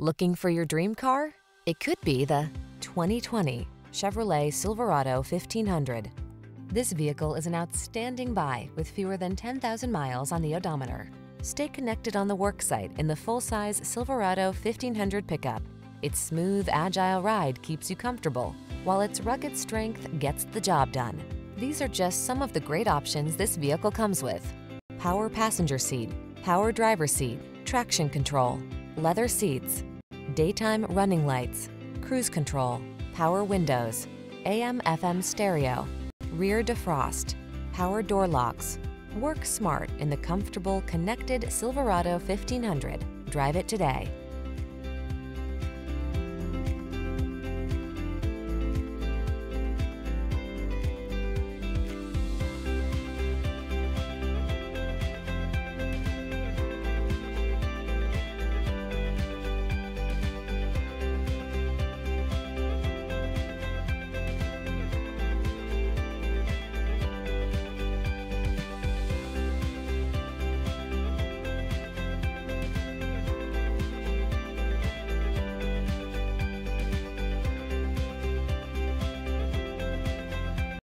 Looking for your dream car? It could be the 2020 Chevrolet Silverado 1500. This vehicle is an outstanding buy with fewer than 10,000 miles on the odometer. Stay connected on the worksite in the full-size Silverado 1500 pickup. Its smooth, agile ride keeps you comfortable, while its rugged strength gets the job done. These are just some of the great options this vehicle comes with. Power passenger seat, power driver seat, traction control, leather seats, daytime running lights, cruise control, power windows, AM FM stereo, rear defrost, power door locks. Work smart in the comfortable, connected Silverado 1500. Drive it today.